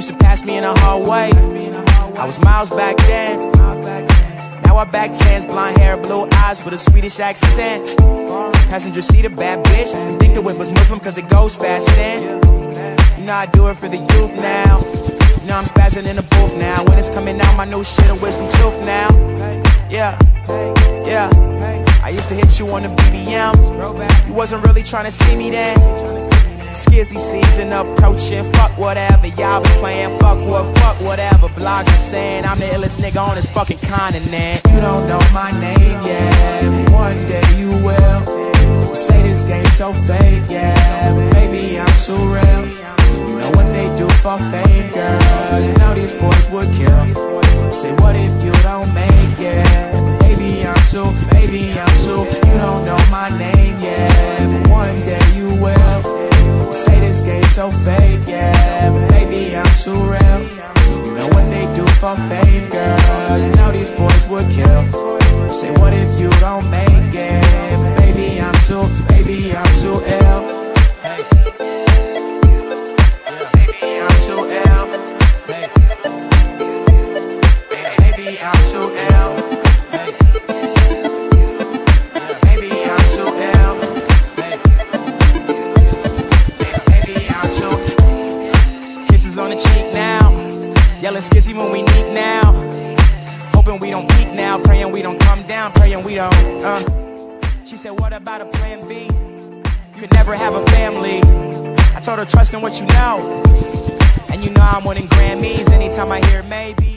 hard hallway. I was miles back then. Now I back tens, blonde hair, blue eyes with a Swedish accent. Passenger seat, a bad bitch. You think the whip was Muslim cause it goes fast then. You know I do it for the youth now. You know I'm spazzing in the booth now. When it's coming out, my new shit a wisdom tooth now. Yeah, yeah. I used to hit you on the BBM. You wasn't really trying to see me then. Skizzy season approaching, fuck whatever y'all be playing, fuck what, fuck whatever blogs are saying. I'm the illest nigga on this fucking continent. You don't know my name yet, one day you will. Say this game so fake, yeah, yeah, but baby I'm too real. You know what they do for fame, girl. You know these boys would kill. Say what if you don't make Yelling skizzy when we meet now. Hoping we don't peak now. Praying we don't come down. Praying we don't. Uh. She said, What about a plan B? You could never have a family. I told her, Trust in what you know. And you know I'm winning Grammys anytime I hear maybe.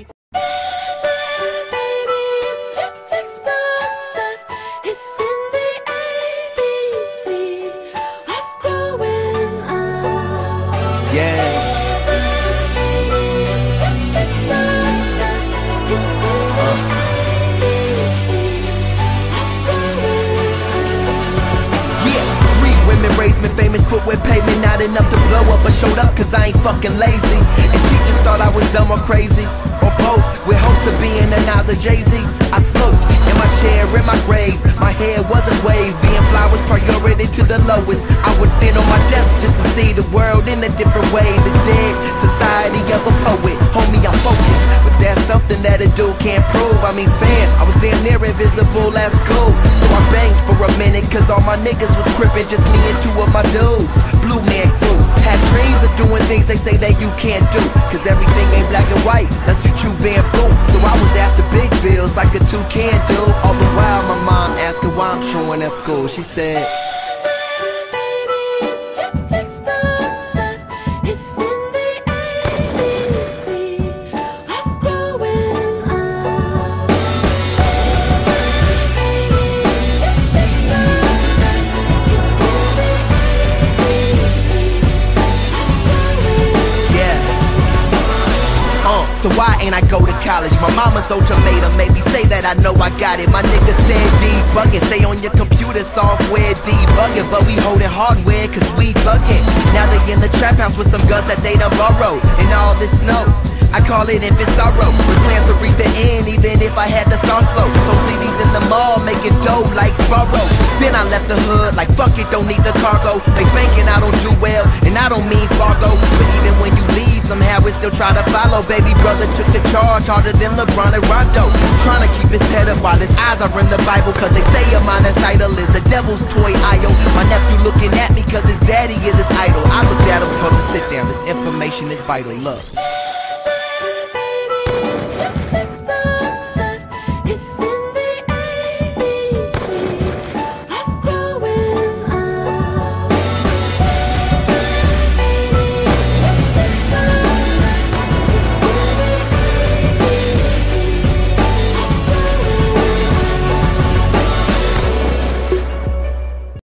Not enough to blow up, but showed up cause I ain't fucking lazy. And teachers thought I was dumb or crazy, or both, with hopes of being a Nas or Jay Z. I smoked in my chair, in my grave. My hair wasn't waves, being fly was priority to the lowest. I would stand on my desk just to see the world in a different way. The dead society of a poet, homie, I'm focused. But there's something that a dude can't prove. I mean, fam, I was damn near invisible at school. So I banged for a minute, cause all my niggas was crippin', just me and two of my dudes. Blue say that you can't do. Cause everything ain't black and white, unless you chew bamboo. So I was after big bills like a two can do. All the while, my mom asking why I'm truant at school. She said, so why ain't I go to college? My mama's ultimatum made me say that I know I got it. My nigga said D's bugging, say on your computer software debugging, but we holding hardware cause we bugging. Now they in the trap house with some guns that they done borrowed, and all this snow. I call it if infant sorrow, with plans to reach the end even if I had to start slow. So CDs in the mall making dough like Sparrow. Then I left the hood like fuck it, don't need the cargo. They thinking I don't do well, still try to follow. Baby brother took the charge harder than LeBron and Rondo. Trying to keep his head up while his eyes are in the Bible. Cause they say a minus idol is a devil's toy idol. My nephew looking at me cause his daddy is his idol. I looked at him, told him sit down, this information is vital. Look.